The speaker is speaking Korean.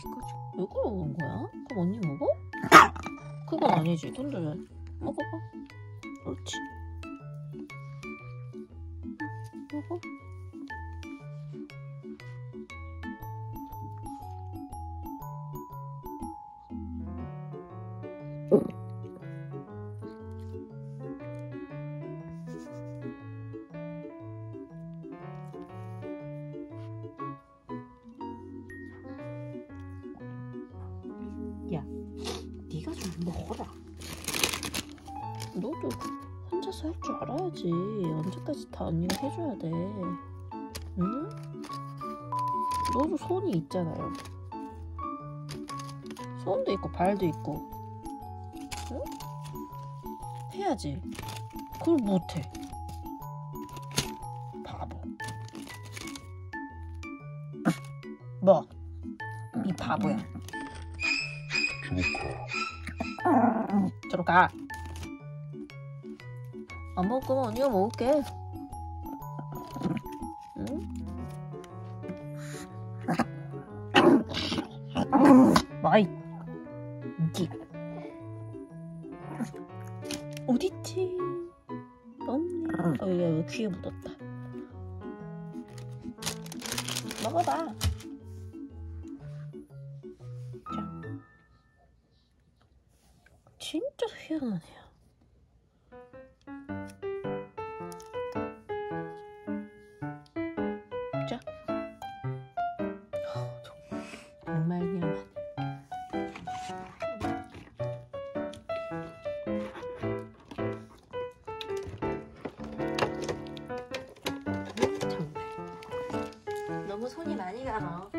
어디까지? 왜 그러는 거야? 그럼 언니 먹어? 그건 아니지. 손 들어. 먹어봐. 그렇지. 먹어. 야, 네가 좀 먹어라. 너도 혼자서 할 줄 알아야지. 언제까지 다 언니가 해줘야 돼. 응? 너도 손이 있잖아요. 손도 있고 발도 있고. 응? 해야지. 그걸 못해. 바보. 뭐? 이 바보야. 저로 가. 안 먹을 거면 언니가 먹을게. 응? 마이. 이기. 어딨지? 없네. 어, 얘 귀에 묻었다. 먹어봐. 진짜 희한하네요. 자. 어, 정말 희한하네. 정말. 너무 손이 많이 가너.